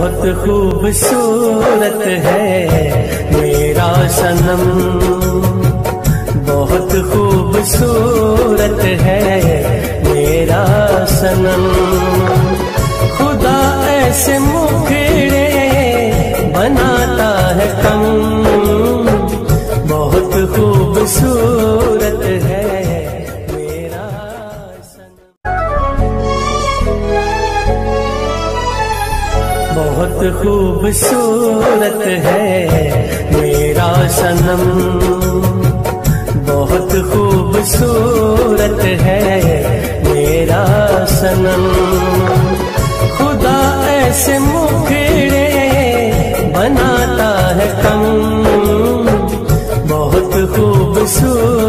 बहुत खूबसूरत है मेरा सनम। बहुत खूबसूरत है मेरा सनम। खुदा ऐसे मुखड़े बनाता है कम। बहुत खूबसूरत है बहुत खूबसूरत है मेरा सनम। बहुत खूबसूरत है मेरा सनम। खुदा ऐसे मुखड़े बनाता है कम। बहुत खूबसूरत